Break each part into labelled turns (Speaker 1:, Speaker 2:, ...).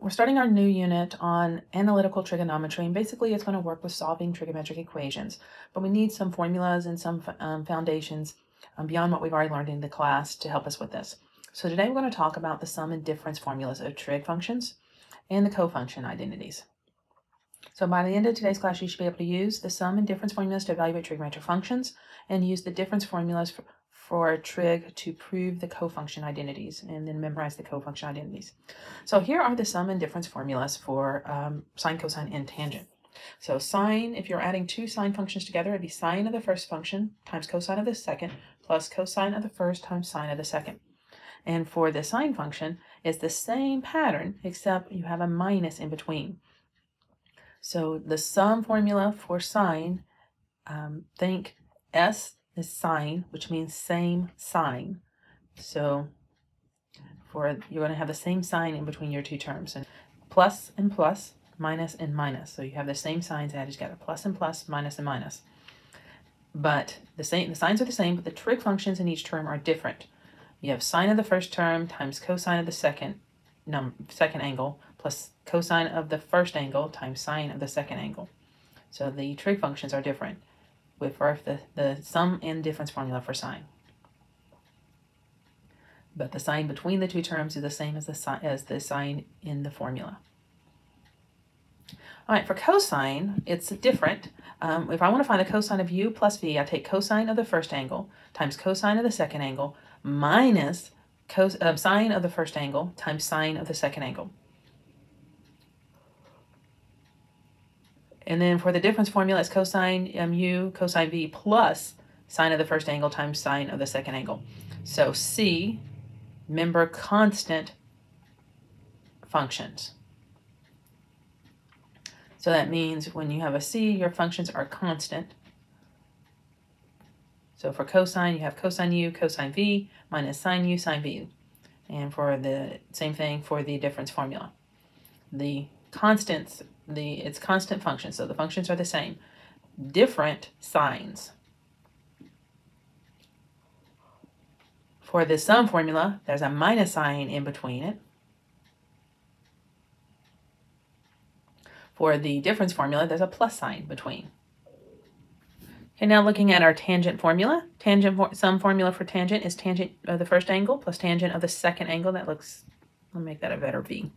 Speaker 1: we're starting our new unit on analytical trigonometry, and basically it's going to work with solving trigonometric equations. But we need some formulas and some um, foundations um, beyond what we've already learned in the class to help us with this. So today we're going to talk about the sum and difference formulas of trig functions and the cofunction identities. So by the end of today's class, you should be able to use the sum and difference formulas to evaluate trigonometric functions and use the difference formulas for, for trig to prove the cofunction identities and then memorize the cofunction identities. So here are the sum and difference formulas for um, sine, cosine, and tangent. So sine, if you're adding two sine functions together, it'd be sine of the first function times cosine of the second plus cosine of the first times sine of the second. And for the sine function, it's the same pattern, except you have a minus in between. So the sum formula for sine, um, think S is sine, which means same sign. So for you're going to have the same sign in between your two terms. And plus and plus, minus and minus. So you have the same signs added together. Plus and plus, minus and minus. But the same the signs are the same, but the trig functions in each term are different. You have sine of the first term times cosine of the second num second angle plus cosine of the first angle times sine of the second angle. So the trig functions are different with the, the sum and difference formula for sine. But the sign between the two terms is the same as the, as the in the formula. All right, for cosine, it's different. Um, if I want to find the cosine of u plus v, I take cosine of the first angle times cosine of the second angle minus cos uh, sine of the first angle times sine of the second angle. And then for the difference formula, it's cosine mu cosine v plus sine of the first angle times sine of the second angle. So C, member constant functions. So that means when you have a C, your functions are constant. So for cosine, you have cosine u, cosine v, minus sine u, sine v. And for the same thing for the difference formula. The constants the it's constant functions, so the functions are the same. Different signs. For the sum formula, there's a minus sign in between it. For the difference formula, there's a plus sign between. Okay, now looking at our tangent formula. Tangent for, sum formula for tangent is tangent of the first angle plus tangent of the second angle. That looks, me make that a better V.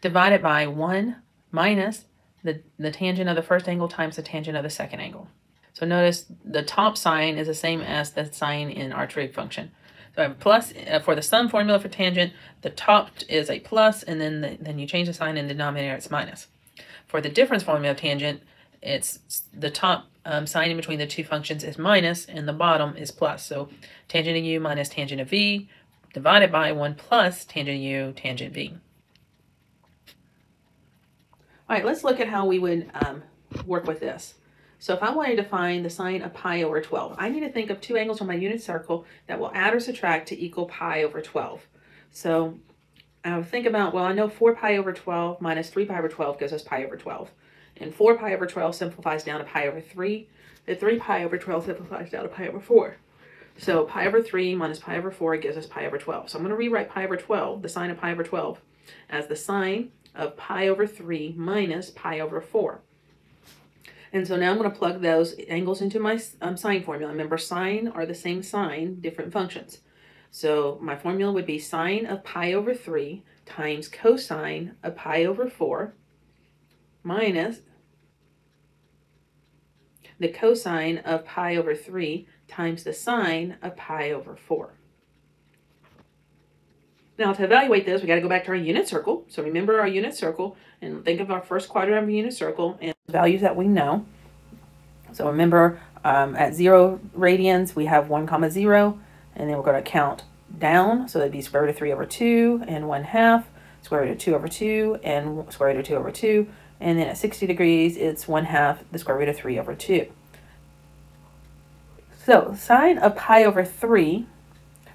Speaker 1: Divided by 1 minus the, the tangent of the first angle times the tangent of the second angle. So notice the top sign is the same as the sign in our trig function. So I have plus uh, for the sum formula for tangent, the top is a plus, and then the, then you change the sign in the denominator, it's minus. For the difference formula of tangent, it's the top um, sign in between the two functions is minus, and the bottom is plus. So tangent of u minus tangent of v divided by 1 plus tangent u tangent v. All right, let's look at how we would um, work with this. So if I wanted to find the sine of pi over 12, I need to think of two angles on my unit circle that will add or subtract to equal pi over 12. So I would think about, well, I know 4 pi over 12 minus 3 pi over 12 gives us pi over 12. And 4 pi over 12 simplifies down to pi over 3. And 3 pi over 12 simplifies down to pi over 4. So pi over 3 minus pi over 4 gives us pi over 12. So I'm going to rewrite pi over 12, the sine of pi over 12, as the sine of pi over 3 minus pi over 4. And so now I'm going to plug those angles into my um, sine formula. Remember, sine are the same sign, different functions. So my formula would be sine of pi over 3 times cosine of pi over 4 minus the cosine of pi over 3 times the sine of pi over 4. Now to evaluate this, we got to go back to our unit circle. So remember our unit circle and think of our first quadrant of a unit circle and values that we know. So remember um, at zero radians, we have one comma zero, and then we're going to count down. So that'd be square root of three over two and one half, square root of two over two and square root of two over two. And then at 60 degrees, it's one half the square root of three over two. So sine of pi over three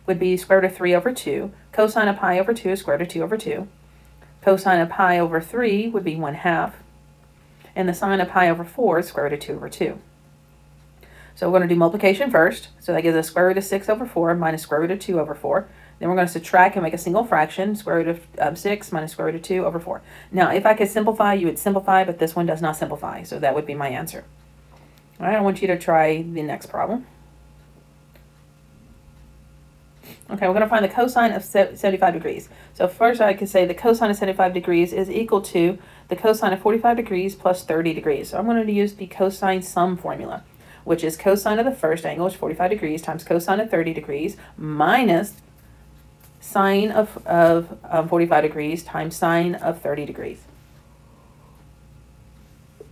Speaker 1: would be square root of 3 over 2. Cosine of pi over 2 is square root of 2 over 2. Cosine of pi over 3 would be 1 half. And the sine of pi over 4 is square root of 2 over 2. So we're going to do multiplication first. So that gives us square root of 6 over 4 minus square root of 2 over 4. Then we're going to subtract and make a single fraction, square root of um, 6 minus square root of 2 over 4. Now, if I could simplify, you would simplify, but this one does not simplify, so that would be my answer. All right, I want you to try the next problem. Okay, we're going to find the cosine of 75 degrees. So first I could say the cosine of 75 degrees is equal to the cosine of 45 degrees plus 30 degrees. So I'm going to use the cosine sum formula, which is cosine of the first angle, which is 45 degrees, times cosine of 30 degrees, minus sine of, of um, 45 degrees times sine of 30 degrees.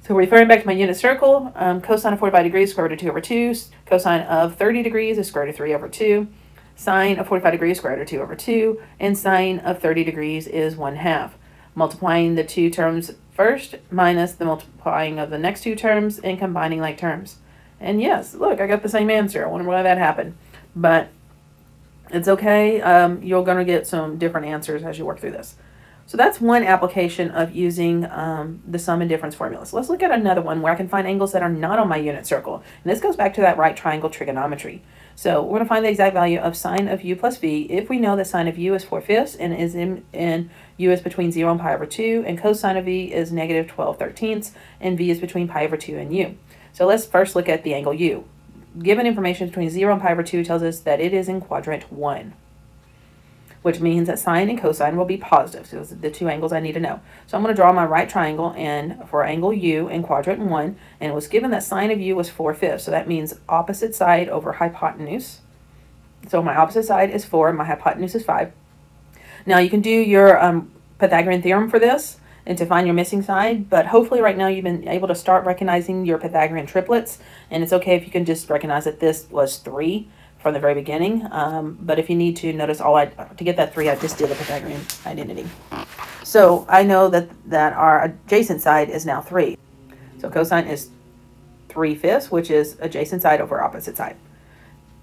Speaker 1: So referring back to my unit circle, um, cosine of 45 degrees square root of 2 over 2, cosine of 30 degrees is square root of 3 over 2, Sine of 45 degrees squared of 2 over 2, and sine of 30 degrees is 1 half. Multiplying the two terms first minus the multiplying of the next two terms and combining like terms. And yes, look, I got the same answer. I wonder why that happened. But it's okay. Um, you're going to get some different answers as you work through this. So that's one application of using um, the sum and difference formulas. Let's look at another one where I can find angles that are not on my unit circle. And this goes back to that right triangle trigonometry. So we're going to find the exact value of sine of u plus v if we know that sine of u is 4 fifths and is in, u is between 0 and pi over 2, and cosine of v is negative 12 thirteenths, and v is between pi over 2 and u. So let's first look at the angle u. Given information between 0 and pi over 2 tells us that it is in quadrant 1 which means that sine and cosine will be positive. So those are the two angles I need to know. So I'm going to draw my right triangle and for angle U in quadrant 1, and it was given that sine of U was 4 fifths. So that means opposite side over hypotenuse. So my opposite side is 4, and my hypotenuse is 5. Now you can do your um, Pythagorean theorem for this and to find your missing side, but hopefully right now you've been able to start recognizing your Pythagorean triplets, and it's okay if you can just recognize that this was 3 from the very beginning. Um, but if you need to, notice all I, to get that three, I just did the Pythagorean identity. So I know that, that our adjacent side is now three. So cosine is three fifths, which is adjacent side over opposite side.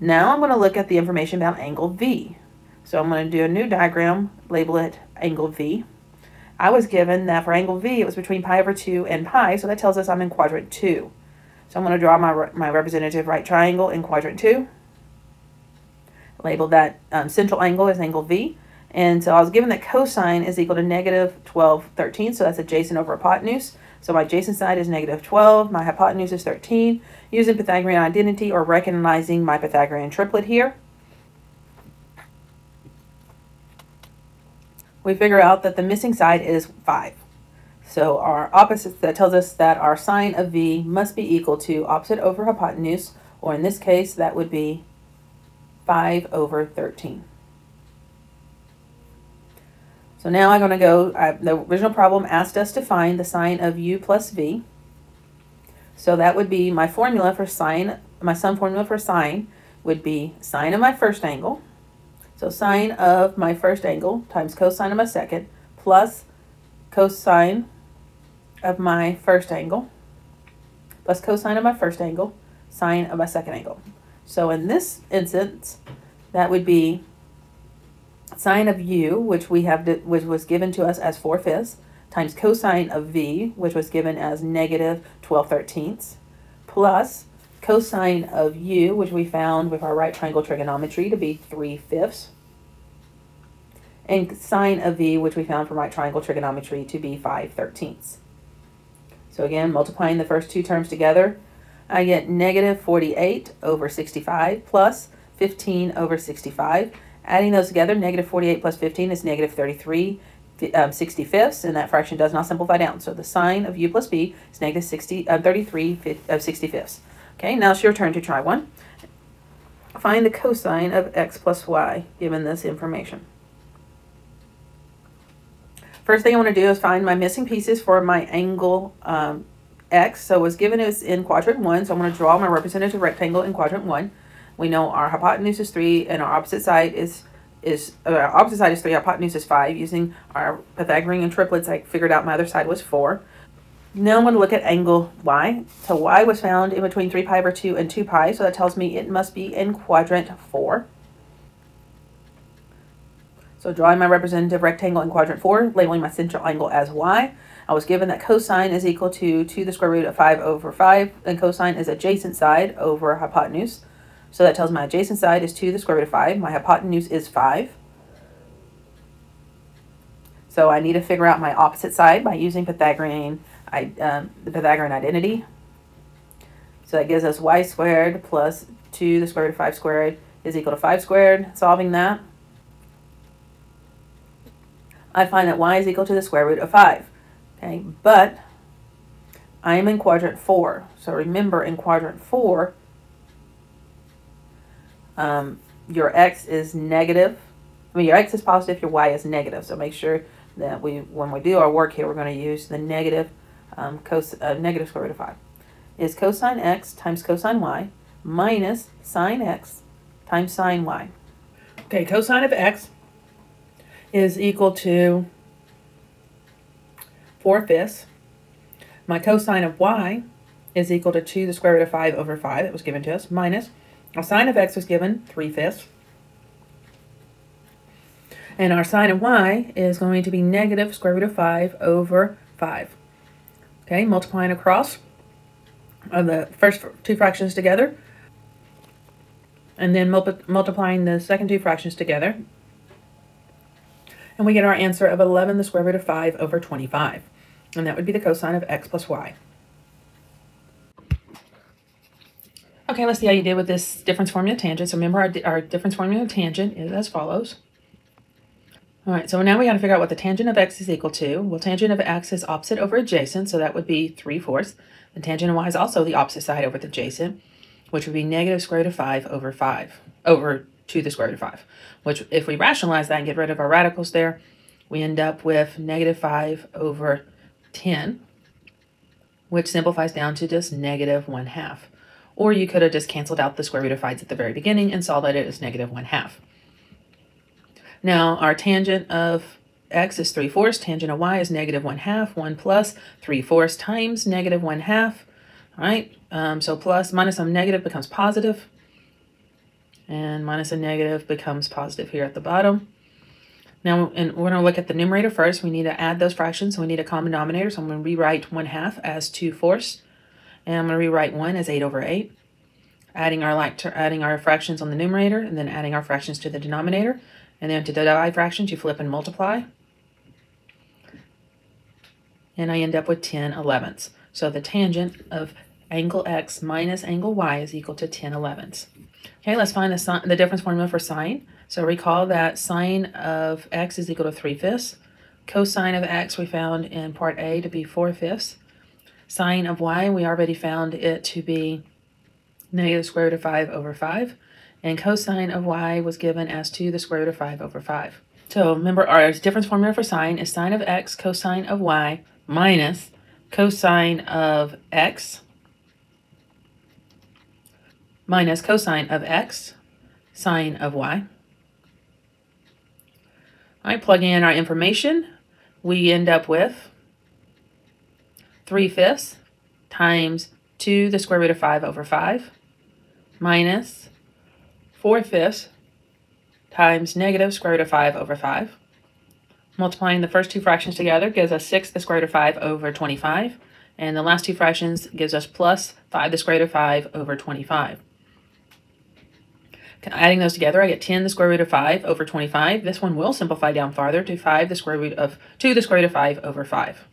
Speaker 1: Now I'm going to look at the information about angle V. So I'm going to do a new diagram, label it angle V. I was given that for angle V, it was between pi over 2 and pi, so that tells us I'm in quadrant 2. So I'm going to draw my, my representative right triangle in quadrant 2 labeled that um, central angle as angle V. And so I was given that cosine is equal to negative 12 13, so that's adjacent over hypotenuse. So my adjacent side is negative 12, my hypotenuse is 13. Using Pythagorean identity or recognizing my Pythagorean triplet here, we figure out that the missing side is 5. So our opposite, that tells us that our sine of V must be equal to opposite over hypotenuse, or in this case, that would be 5 over 13. So now I'm going to go, I, the original problem asked us to find the sine of u plus v. So that would be my formula for sine, my sum formula for sine would be sine of my first angle. So sine of my first angle times cosine of my second plus cosine of my first angle plus cosine of my first angle, sine of my second angle. So in this instance, that would be sine of u, which we have, which was given to us as 4 fifths, times cosine of v, which was given as negative 12 thirteenths, plus cosine of u, which we found with our right triangle trigonometry to be 3 fifths, and sine of v, which we found from right triangle trigonometry to be 5 thirteenths. So again, multiplying the first two terms together, I get negative 48 over 65 plus 15 over 65. Adding those together, negative 48 plus 15 is negative 33 um, 65ths, and that fraction does not simplify down. So the sine of u plus b is negative 60, uh, 33 of 65ths. Okay, now it's your turn to try one. Find the cosine of x plus y given this information. First thing I want to do is find my missing pieces for my angle um, x. So it was given us in quadrant 1, so I'm going to draw my representative rectangle in quadrant 1. We know our hypotenuse is 3 and our opposite side is is uh, our opposite side is 3, our hypotenuse is 5. Using our Pythagorean triplets, I figured out my other side was 4. Now I'm going to look at angle y. So y was found in between 3 pi over 2 and 2 pi, so that tells me it must be in quadrant 4. So drawing my representative rectangle in quadrant 4, labeling my central angle as y. I was given that cosine is equal to 2 to the square root of 5 over 5, and cosine is adjacent side over hypotenuse. So that tells my adjacent side is 2 to the square root of 5. My hypotenuse is 5. So I need to figure out my opposite side by using Pythagorean, I, um, the Pythagorean identity. So that gives us y squared plus 2 the square root of 5 squared is equal to 5 squared. Solving that, I find that y is equal to the square root of 5. Okay, but I am in quadrant 4. So remember, in quadrant 4, um, your x is negative. I mean, your x is positive, your y is negative. So make sure that we, when we do our work here, we're going to use the negative, um, cos uh, negative square root of 5. Is cosine x times cosine y minus sine x times sine y. Okay, cosine of x is equal to 4 fifths. My cosine of y is equal to 2 the square root of 5 over 5 that was given to us, minus our sine of x was given 3 fifths. And our sine of y is going to be negative square root of 5 over 5. Okay, multiplying across of the first two fractions together, and then multiplying the second two fractions together, and we get our answer of 11 the square root of 5 over 25. And that would be the cosine of x plus y. Okay, let's see how you did with this difference formula tangent. So remember our, our difference formula tangent is as follows. All right, so now we got to figure out what the tangent of x is equal to. Well, tangent of x is opposite over adjacent, so that would be 3 fourths. The tangent of y is also the opposite side over the adjacent, which would be negative square root of 5 over 5, over two to the square root of 5, which if we rationalize that and get rid of our radicals there, we end up with negative 5 over 10, which simplifies down to just negative 1 half. Or you could have just canceled out the square root of 5 at the very beginning and saw that it is negative 1 half. Now, our tangent of x is 3 fourths, tangent of y is negative 1 half, 1 plus 3 fourths times negative 1 half. All right, um, so plus minus some negative becomes positive and minus a negative becomes positive here at the bottom. Now, and we're going to look at the numerator first. We need to add those fractions, so we need a common denominator. So I'm going to rewrite 1 half as 2 fourths, and I'm going to rewrite 1 as 8 over 8. Adding our like adding our fractions on the numerator, and then adding our fractions to the denominator. And then to divide fractions, you flip and multiply. And I end up with 10 elevenths. So the tangent of angle x minus angle y is equal to 10 elevenths. Okay, let's find the, the difference formula for sine. So recall that sine of x is equal to 3 fifths. Cosine of x we found in part A to be 4 fifths. Sine of y we already found it to be negative square root of 5 over 5. And cosine of y was given as 2 the square root of 5 over 5. So remember our difference formula for sine is sine of x cosine of y minus cosine of x minus cosine of x, sine of y. All right, plugging in our information, we end up with 3 fifths times 2 the square root of 5 over 5 minus 4 fifths times negative square root of 5 over 5. Multiplying the first two fractions together gives us 6 the square root of 5 over 25. And the last two fractions gives us plus 5 the square root of 5 over 25. Adding those together, I get 10 the square root of 5 over 25. This one will simplify down farther to 5 the square root of 2 the square root of 5 over 5.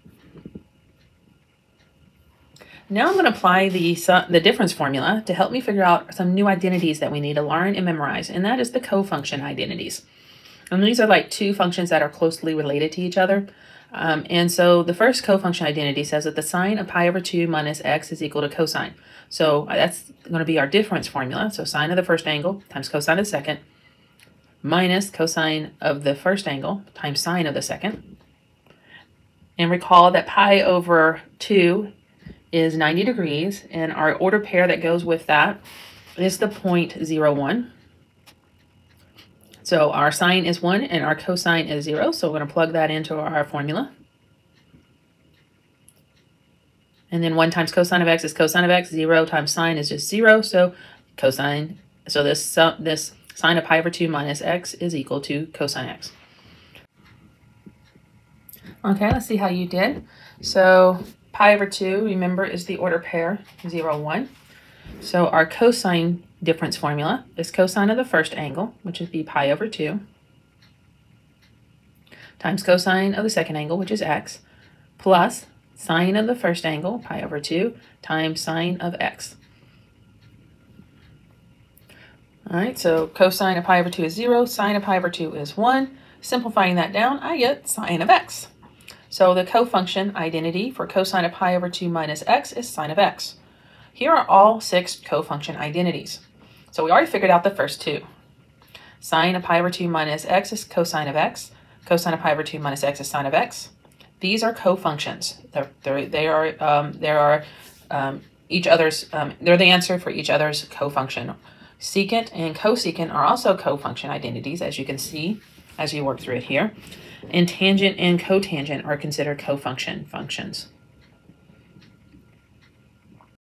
Speaker 1: Now I'm going to apply the, the difference formula to help me figure out some new identities that we need to learn and memorize, and that is the cofunction identities. And these are like two functions that are closely related to each other. Um, and so the first cofunction identity says that the sine of pi over 2 minus x is equal to cosine. So uh, that's going to be our difference formula. So sine of the first angle times cosine of the second minus cosine of the first angle times sine of the second. And recall that pi over 2 is 90 degrees, and our order pair that goes with that is the point 0.01. So our sine is 1 and our cosine is 0, so we're going to plug that into our formula. And then 1 times cosine of x is cosine of x. 0 times sine is just 0. So cosine, so this, uh, this sine of pi over 2 minus x is equal to cosine x. Okay, let's see how you did. So pi over 2, remember, is the order pair 0, 1. So our cosine difference formula is cosine of the first angle, which would be pi over 2, times cosine of the second angle, which is x, plus sine of the first angle, pi over 2, times sine of x. All right, so cosine of pi over 2 is 0, sine of pi over 2 is 1. Simplifying that down, I get sine of x. So the cofunction identity for cosine of pi over 2 minus x is sine of x. Here are all six cofunction identities. So we already figured out the first two. Sine of pi over 2 minus x is cosine of x. Cosine of pi over 2 minus x is sine of x. These are cofunctions. They're, they're, they are, um, are um, each other's, um, they're the answer for each other's cofunction. Secant and cosecant are also cofunction identities, as you can see as you work through it here. And tangent and cotangent are considered cofunction functions.